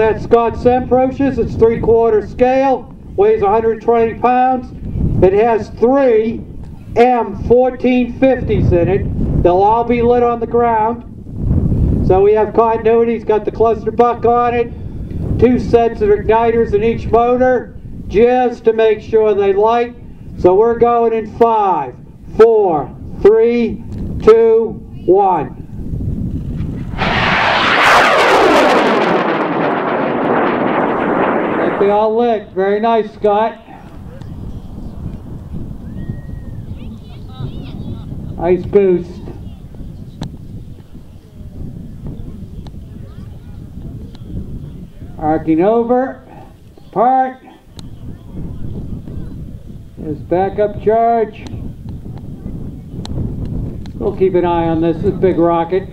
That's Scott Szympruch. It's three quarter scale, weighs 120 pounds. It has three M1450s in it. They'll all be lit on the ground. So we have continuity. It's got the cluster buck on it, two sets of igniters in each motor, just to make sure they light. So we're going in five, four, three, two, one. Like they all lit. Very nice, Scott. Nice boost. Arcing over, apart. There's backup charge. We'll keep an eye on this, this big rocket.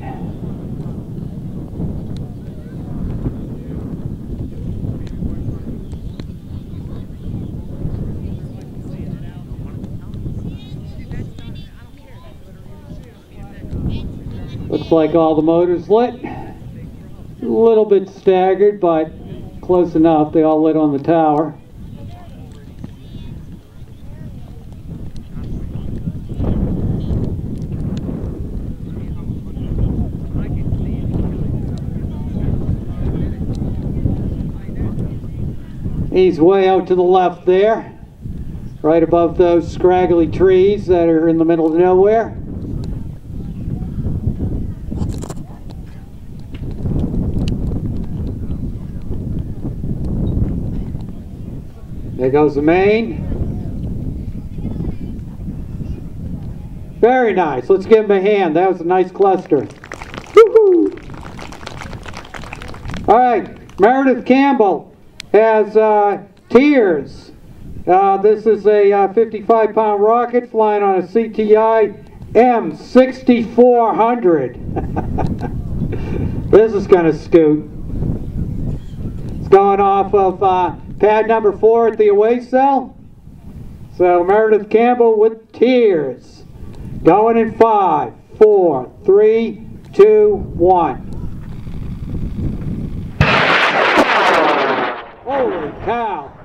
Looks like all the motors lit. A little bit staggered, but close enough. They all lit on the tower. He's way out to the left there, right above those scraggly trees that are in the middle of nowhere. There goes the main. Very nice. Let's give him a hand. That was a nice cluster. All right, Meredith Campbell has uh, Tears. Uh, this is a uh, 55 pound rocket flying on a CTI M6400. this is going to scoot. It's going off of uh, Pad number four at the away cell. So Meredith Campbell with tears. Going in five, four, three, two, one. Holy cow!